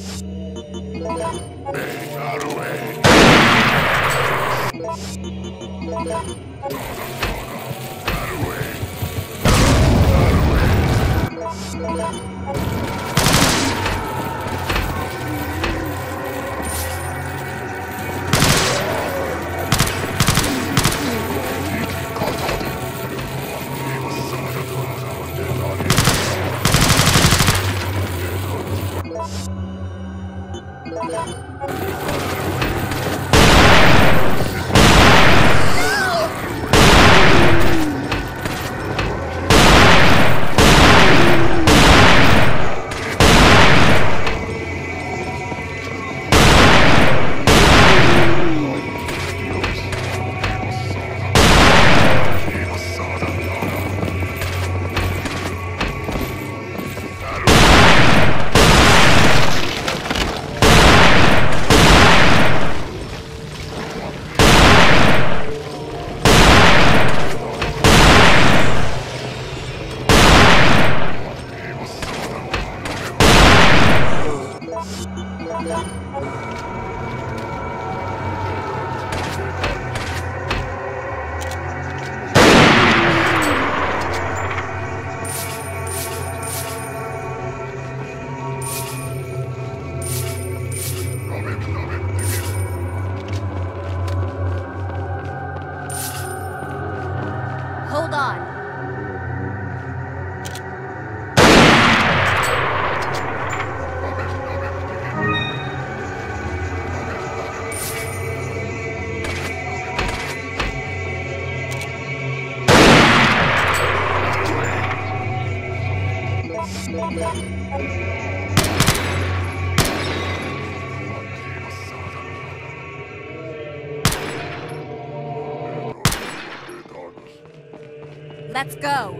They got away. Hold Let's go.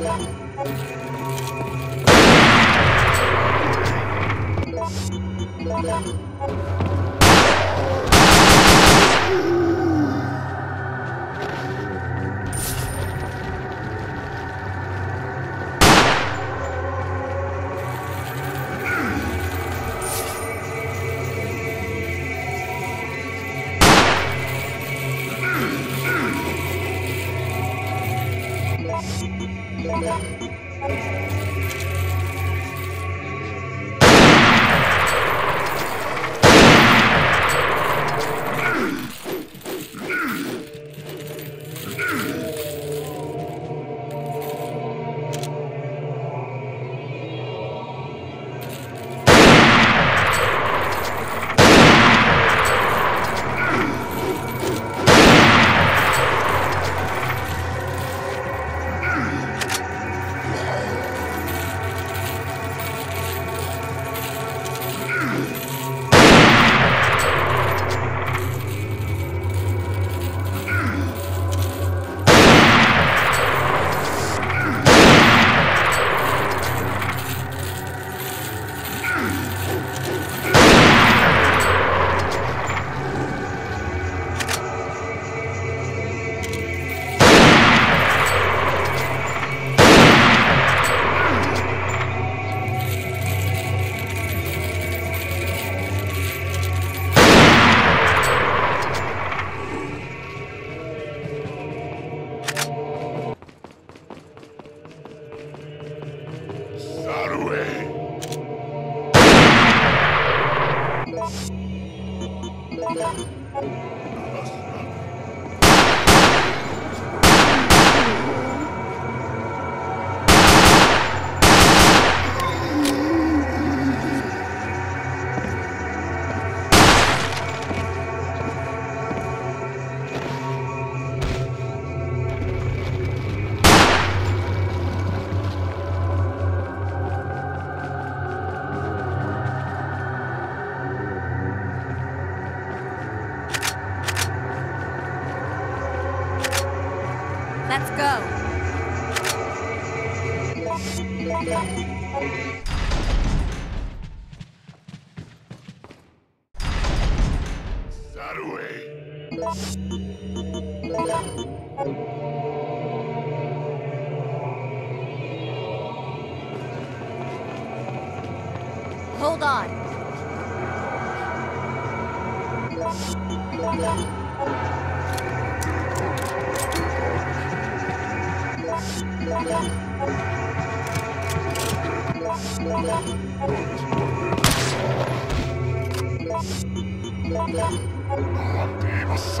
you Let's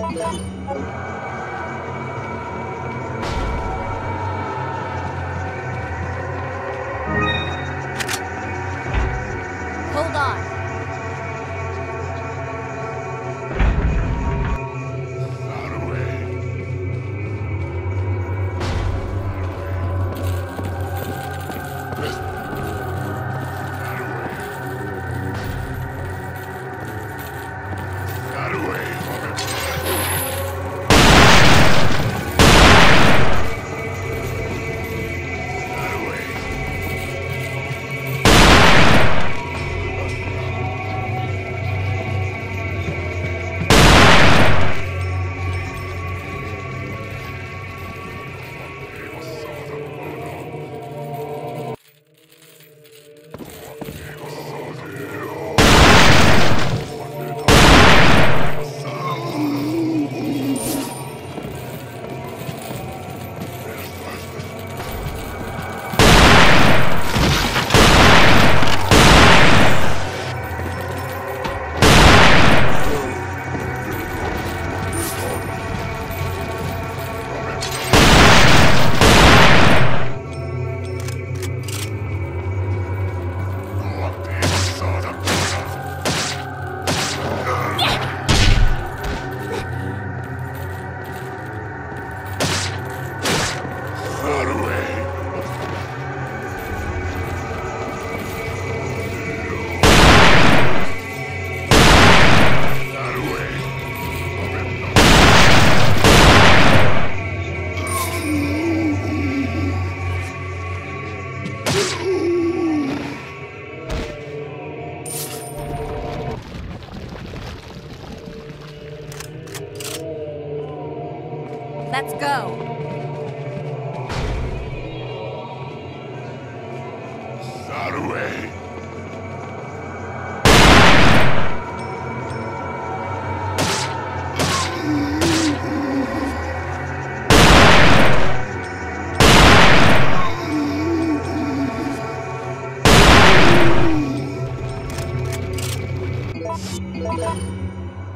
Hold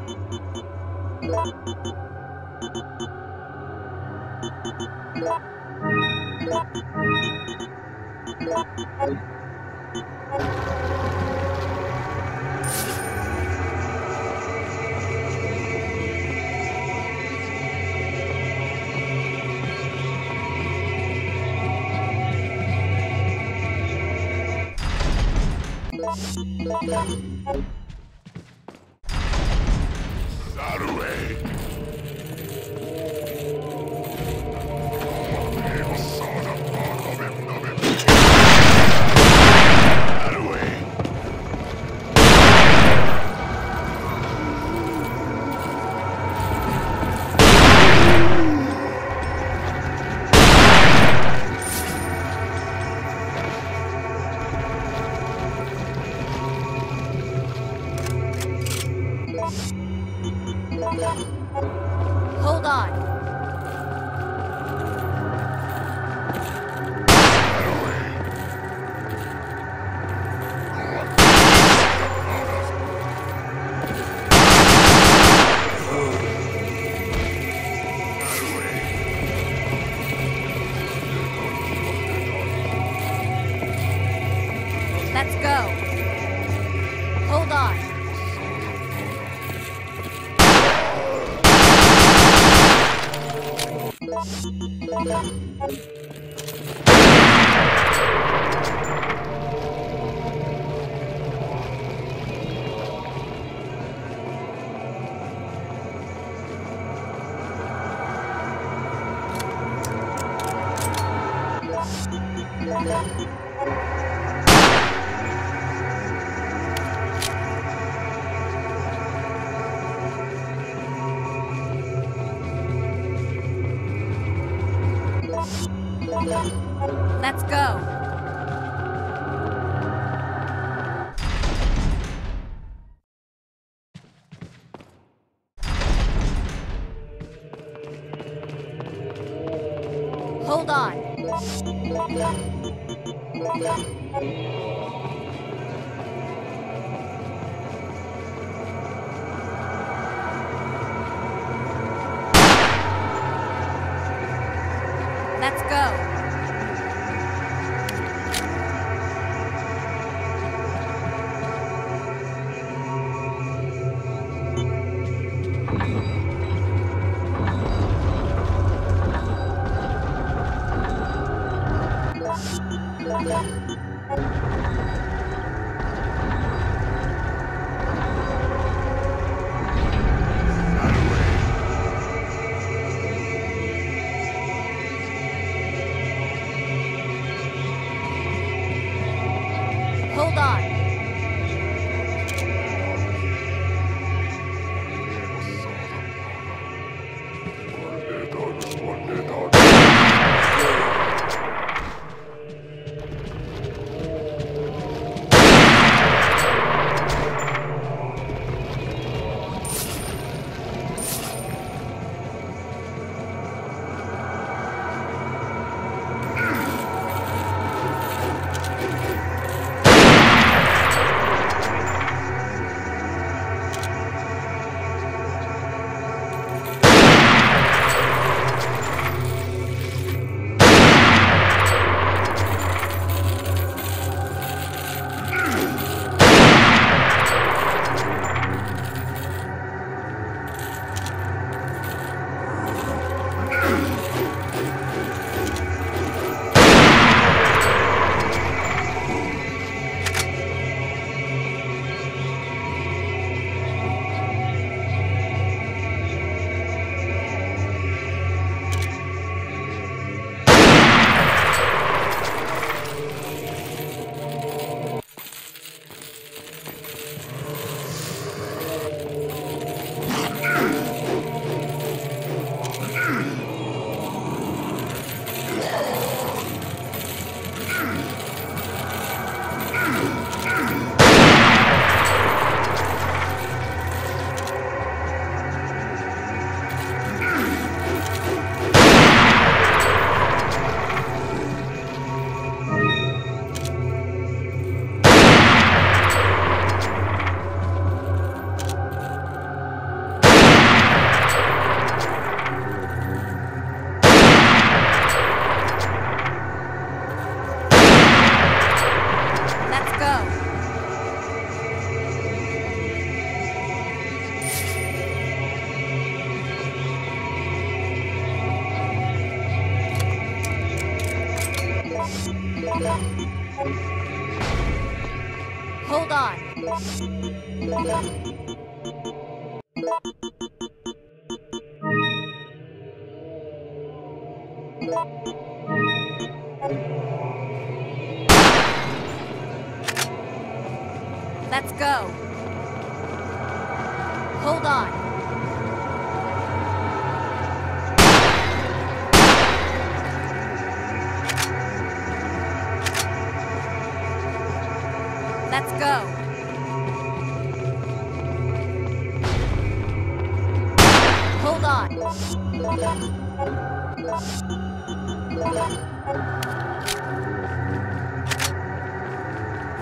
That Hold on. Let's go. Hold on.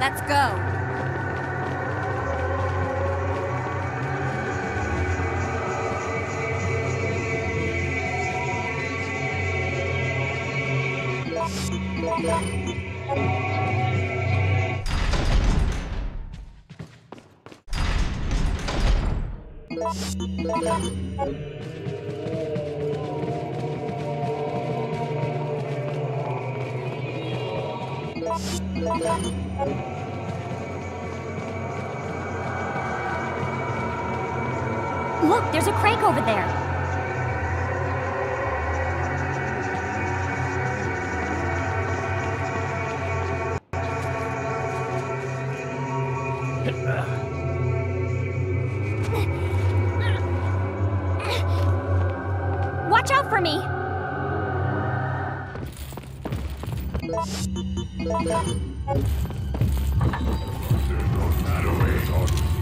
Let's go. Look, there's a crake over there. Watch out for me! Where are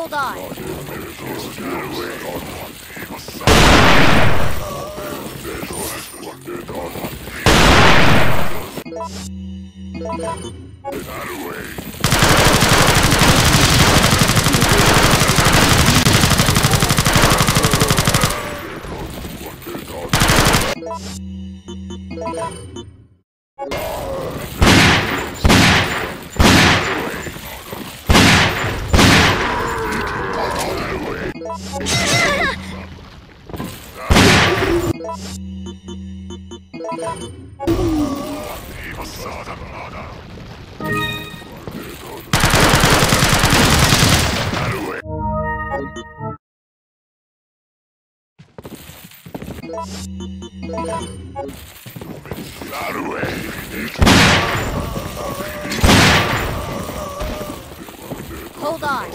Hold on. Passata Hold on.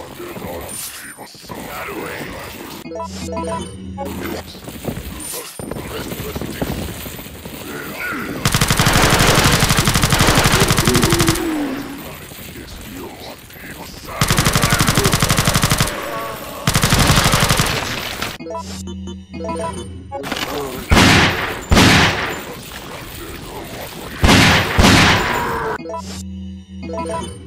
Saruei!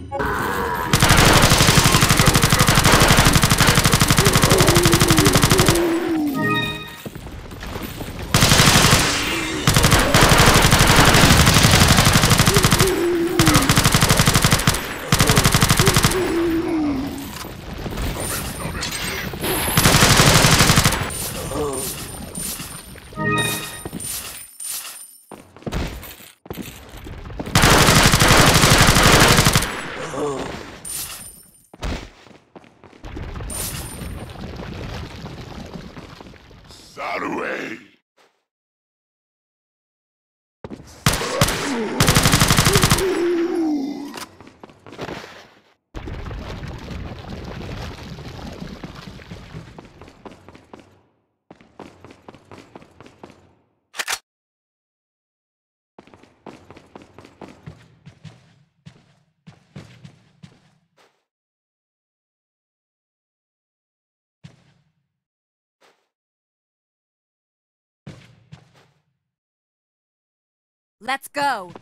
Let's go.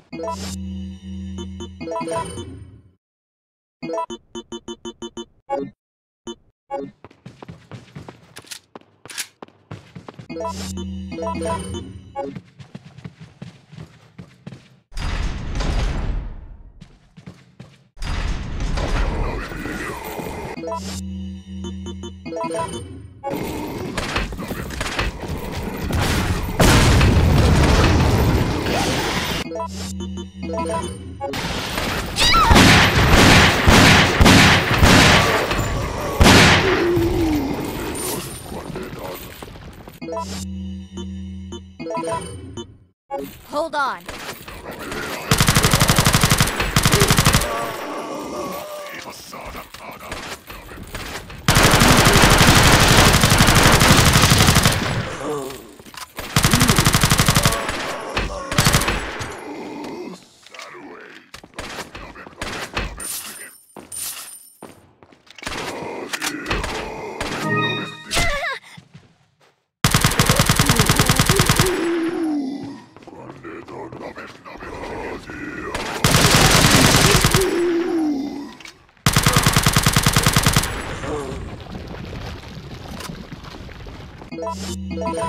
Thank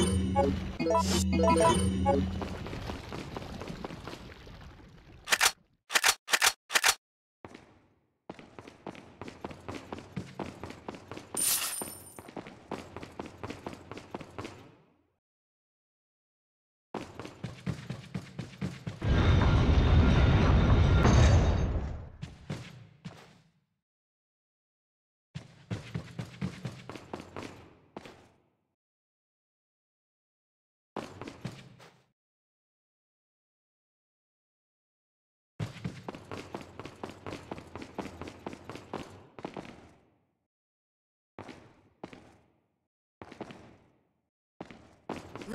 you.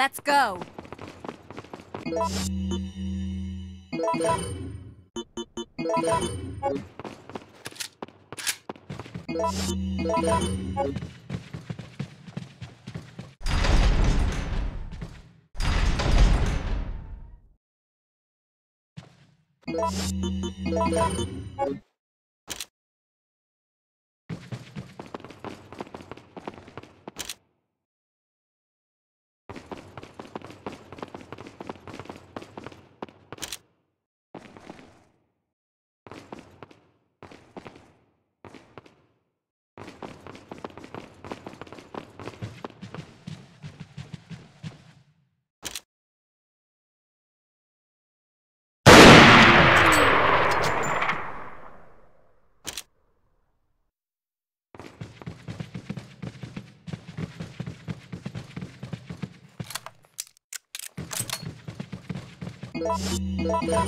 Let's go. you.